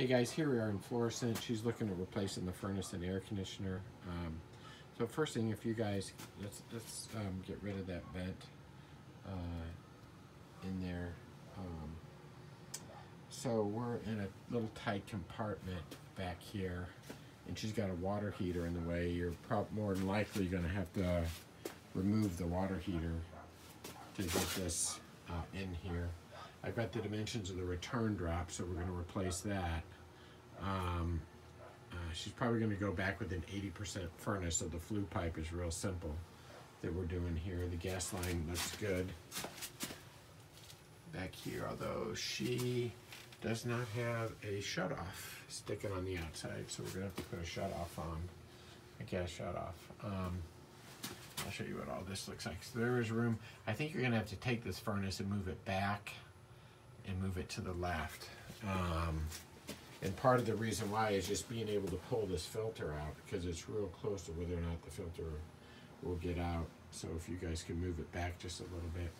Hey guys, here we are in Florissant. She's looking at replacing the furnace and air conditioner. Um, so first thing, if you guys, let's, let's um, get rid of that vent uh, in there. Um, so we're in a little tight compartment back here and she's got a water heater in the way. You're prob more than likely gonna have to remove the water heater to get this uh, in here. I've got the dimensions of the return drop, so we're gonna replace that. Um, uh, she's probably gonna go back with an 80% furnace, so the flue pipe is real simple that we're doing here. The gas line looks good. Back here, although she does not have a shut off sticking on the outside, so we're gonna have to put a shut off on, a gas shut off. Um, I'll show you what all this looks like. So there is room. I think you're gonna have to take this furnace and move it back and move it to the left. Um, and part of the reason why is just being able to pull this filter out because it's real close to whether or not the filter will get out. So if you guys can move it back just a little bit.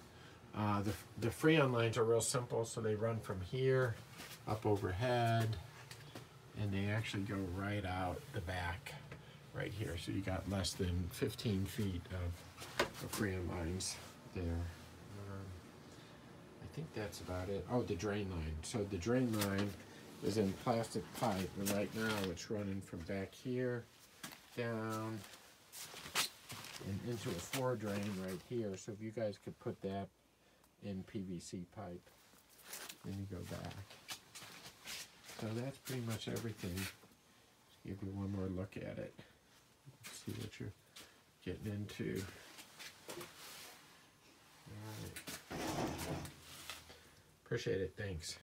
Uh, the, the Freon lines are real simple, so they run from here up overhead and they actually go right out the back right here. So you got less than 15 feet of, of Freon lines there. Think that's about it. Oh, the drain line. So the drain line is in plastic pipe, and right now it's running from back here down and into a floor drain right here. So if you guys could put that in PVC pipe, then you go back. So that's pretty much everything. Just give you one more look at it. See what you're getting into. All right. Appreciate it. Thanks.